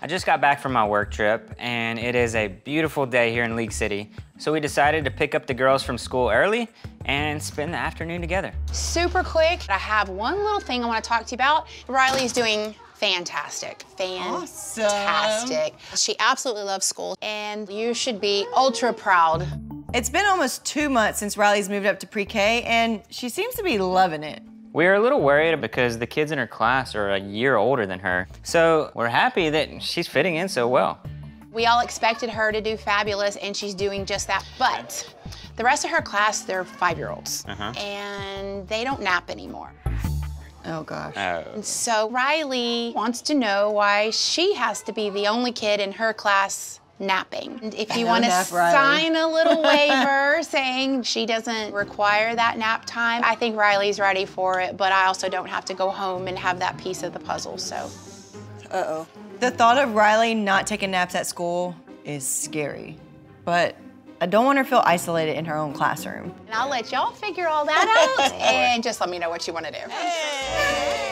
I just got back from my work trip, and it is a beautiful day here in League City. So we decided to pick up the girls from school early and spend the afternoon together. Super quick, I have one little thing I want to talk to you about. Riley's doing fantastic. Fantastic. Awesome. She absolutely loves school, and you should be ultra proud. It's been almost two months since Riley's moved up to pre-K, and she seems to be loving it. We are a little worried because the kids in her class are a year older than her. So we're happy that she's fitting in so well. We all expected her to do fabulous, and she's doing just that. But the rest of her class, they're five-year-olds, uh -huh. and they don't nap anymore. Oh, gosh. Oh. And so Riley wants to know why she has to be the only kid in her class napping. And if you want to sign a little waiver saying she doesn't require that nap time, I think Riley's ready for it, but I also don't have to go home and have that piece of the puzzle, so. Uh-oh. The thought of Riley not taking naps at school is scary, but I don't want her to feel isolated in her own classroom. And I'll let y'all figure all that out and just let me know what you want to do. Hey.